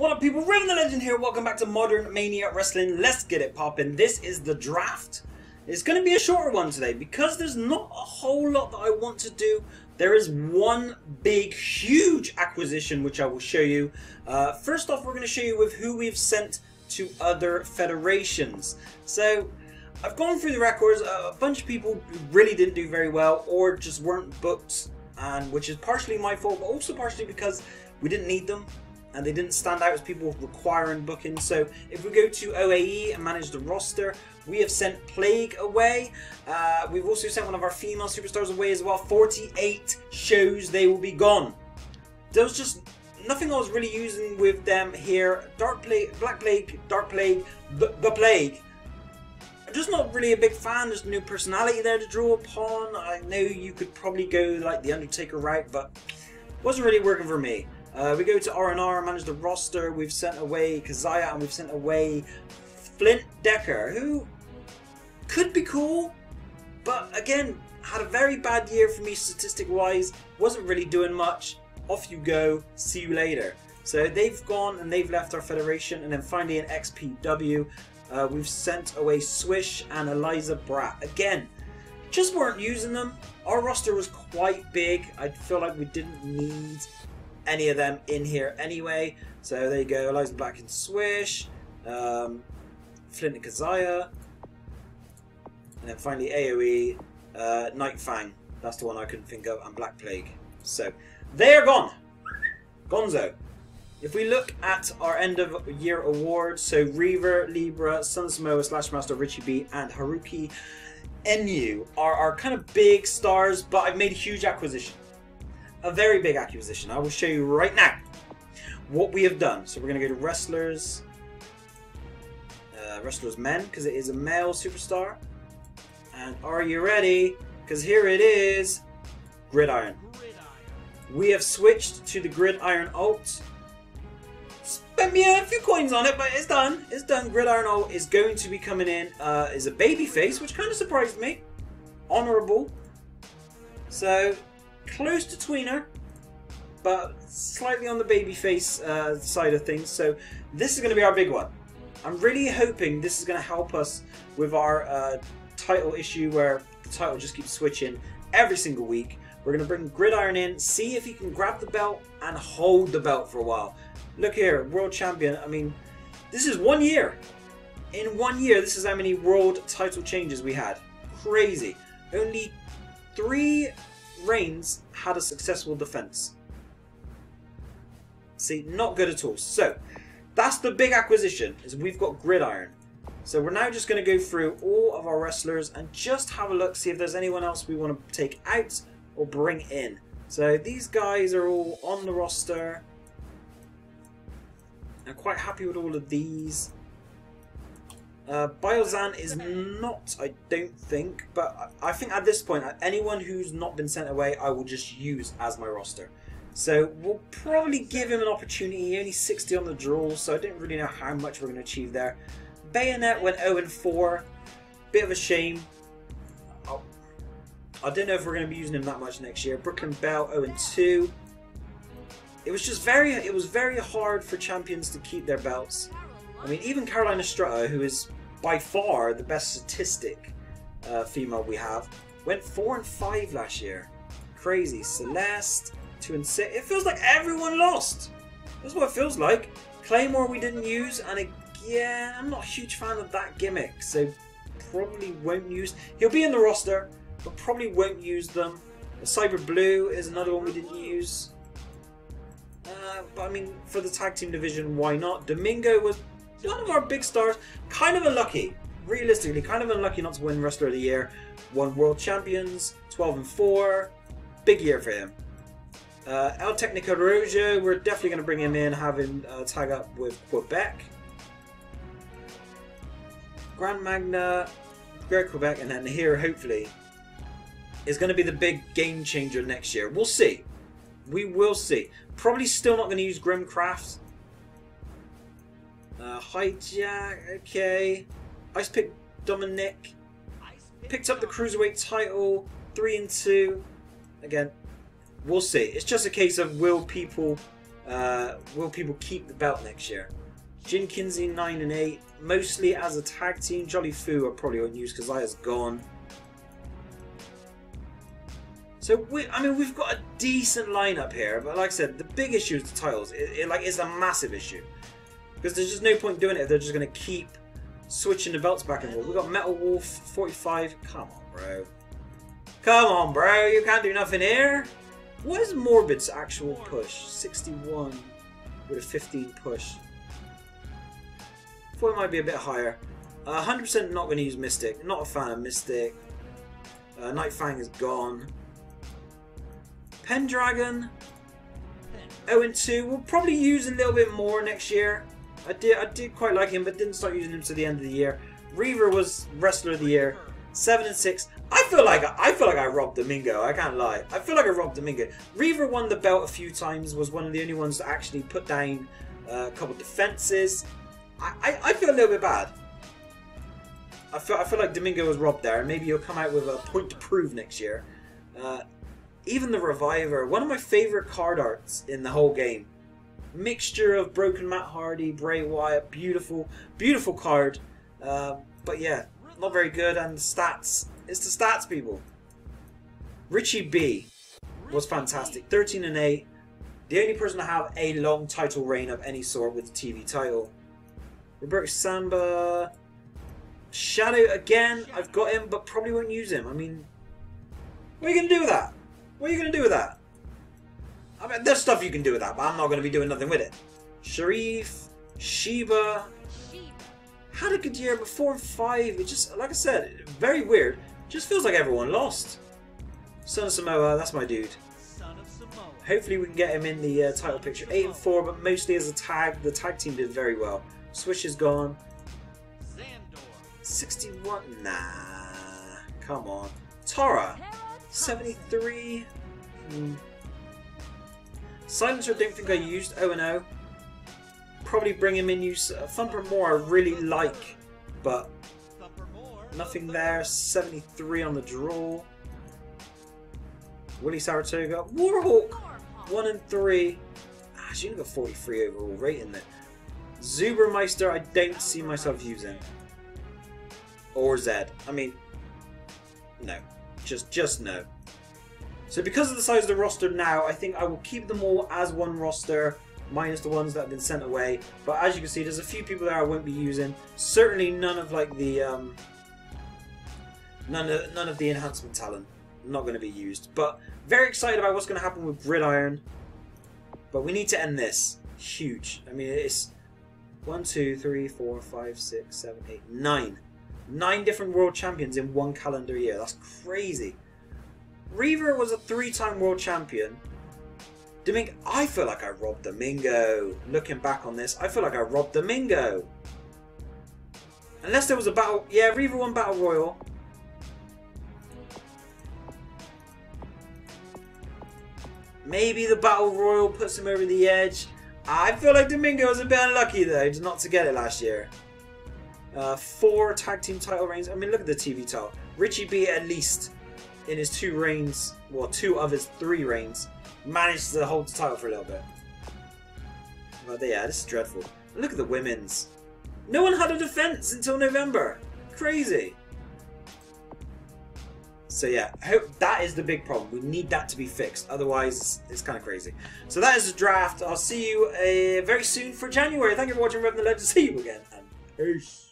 What up, people? Revan the Legend here. Welcome back to Modern Mania Wrestling. Let's get it poppin'. This is the draft. It's going to be a shorter one today because there's not a whole lot that I want to do. There is one big, huge acquisition which I will show you. Uh, first off, we're going to show you with who we've sent to other federations. So, I've gone through the records. a bunch of people really didn't do very well or just weren't booked, and which is partially my fault, but also partially because we didn't need them and they didn't stand out as people requiring booking. So if we go to OAE and manage the roster, we have sent Plague away. Uh, we've also sent one of our female superstars away as well. 48 shows they will be gone. There was just nothing I was really using with them here. Dark Plague, Black Plague, Dark Plague, the, Plague. Just not really a big fan. There's no personality there to draw upon. I know you could probably go like the Undertaker route, but wasn't really working for me. Uh, we go to R&R, manage the roster. We've sent away Kazaya and we've sent away Flint Decker, who could be cool, but again, had a very bad year for me statistic-wise. Wasn't really doing much. Off you go. See you later. So they've gone and they've left our federation. And then finally in XPW, uh, we've sent away Swish and Eliza Bratt. Again, just weren't using them. Our roster was quite big. I feel like we didn't need any of them in here anyway. So there you go, Eliza Black and Swish, um, Flint and Kazaya, and then finally AoE, uh, Night Fang. That's the one I couldn't think of, and Black Plague. So they are gone. Gonzo. If we look at our end of year awards, so Reaver, Libra, Sun Samoa, Slashmaster, Richie B, and Haruki Enu are our kind of big stars, but I've made huge acquisition a very big acquisition. I will show you right now what we have done. So we're going to go to wrestlers, uh, wrestlers men, because it is a male superstar. And are you ready? Because here it is, Gridiron. We have switched to the Gridiron Alt. Spent me a few coins on it, but it's done. It's done. Gridiron Alt is going to be coming in uh, a baby face, which kind of surprised me. Honorable. So close to tweener, but slightly on the babyface uh, side of things. So this is going to be our big one. I'm really hoping this is going to help us with our uh, title issue where the title just keeps switching every single week. We're going to bring Gridiron in, see if he can grab the belt and hold the belt for a while. Look here, world champion. I mean, this is one year. In one year, this is how many world title changes we had. Crazy. Only three Reigns had a successful defense. See, not good at all. So, that's the big acquisition, is we've got Gridiron. So we're now just going to go through all of our wrestlers and just have a look, see if there's anyone else we want to take out or bring in. So these guys are all on the roster. I'm quite happy with all of these. Uh, Biozan is not, I don't think, but I think at this point, anyone who's not been sent away, I will just use as my roster. So we'll probably give him an opportunity. Only 60 on the draw, so I don't really know how much we're going to achieve there. Bayonet went 0 4. Bit of a shame. Oh, I don't know if we're going to be using him that much next year. Brooklyn Bell 0 2. It was just very, it was very hard for champions to keep their belts. I mean, even Carolina Strutta, who is by far the best statistic uh, female we have. Went four and five last year. Crazy. Celeste, two and six. It feels like everyone lost. That's what it feels like. Claymore we didn't use, and again, I'm not a huge fan of that gimmick, so probably won't use. He'll be in the roster, but probably won't use them. Cyber Blue is another one we didn't use. Uh, but I mean, for the tag team division, why not? Domingo was one of our big stars, kind of unlucky. Realistically, kind of unlucky not to win Wrestler of the Year. Won World Champions, 12 and 4. Big year for him. Uh, El Technico Rojo, we're definitely going to bring him in, have him uh, tag up with Quebec. Grand Magna, Great Quebec, and then here, hopefully, is going to be the big game changer next year. We'll see. We will see. Probably still not going to use Grimcraft uh, hijack, okay. Ice Pick Dominic. Picked up the Cruiserweight title, 3 and 2. Again, we'll see. It's just a case of will people Uh, will people keep the belt next year? Jin Kinsey 9 and 8, mostly as a tag team. Jolly Fu are probably won't use because Zaya's gone. So we, I mean, we've got a decent lineup here, but like I said, the big issue is the titles. It, it like it's a massive issue because there's just no point doing it if they're just going to keep switching the belts back and forth. We've got Metal Wolf 45. Come on, bro. Come on, bro. You can't do nothing here. What is Morbid's actual push? 61 with a 15 push. Thought it might be a bit higher. 100% uh, not going to use Mystic. Not a fan of Mystic. Uh, Night Fang is gone. Pendragon. 0 2. We'll probably use a little bit more next year. I did I did quite like him, but didn't start using him to the end of the year. Reaver was Wrestler of the Year. 7 and 6. I feel like I feel like I robbed Domingo. I can't lie. I feel like I robbed Domingo. Reaver won the belt a few times. Was one of the only ones to actually put down uh, a couple defenses. I, I, I feel a little bit bad. I feel I feel like Domingo was robbed there. And maybe he'll come out with a point to prove next year. Uh, even the Reviver, one of my favorite card arts in the whole game. Mixture of broken Matt Hardy, Bray Wyatt, beautiful, beautiful card. Um, but yeah, not very good. And the stats, it's the stats, people. Richie B was fantastic, 13 and 8. The only person to have a long title reign of any sort with the TV title. Roberto Samba. Shadow again. I've got him, but probably won't use him. I mean, what are you going to do with that? What are you going to do with that? I mean, there's stuff you can do with that, but I'm not going to be doing nothing with it. Sharif, Sheba. Had a good year, but 4 and 5, it just, like I said, very weird. Just feels like everyone lost. Son of Samoa, that's my dude. Hopefully we can get him in the uh, title picture. 8 and 4, but mostly as a tag. The tag team did very well. Swish is gone. 61? Nah. Come on. Tora. 73. Hmm. Silencer, I don't think I used O and O. Probably bring him in. Use uh, Thumper More. I really like, but nothing there. 73 on the draw. Willie Saratoga. Warhawk. One and three. Ah, she only got 43 overall rating there. Zubermeister, I don't see myself using. Or Zed. I mean, no. Just, just no. So because of the size of the roster now, I think I will keep them all as one roster, minus the ones that have been sent away. But as you can see, there's a few people there I won't be using. Certainly none of like the um, none of none of the enhancement talent. Not going to be used. But very excited about what's going to happen with Gridiron. But we need to end this. Huge. I mean, it's one, two, three, four, five, six, seven, eight, nine. Nine different world champions in one calendar year. That's crazy. Reaver was a three-time world champion. Domingo, I feel like I robbed Domingo. Looking back on this, I feel like I robbed Domingo. Unless there was a battle, yeah, Reaver won Battle Royal. Maybe the Battle Royal puts him over the edge. I feel like Domingo was a bit unlucky though, not to get it last year. Uh, four tag team title reigns. I mean, look at the TV title. Richie B at least in his two reigns, well, two of his three reigns, managed to hold the title for a little bit. But yeah, this is dreadful. Look at the women's. No one had a defense until November. Crazy. So yeah, hope that is the big problem. We need that to be fixed. Otherwise, it's kind of crazy. So that is the draft. I'll see you uh, very soon for January. Thank you for watching Rev the Legend. See you again and peace.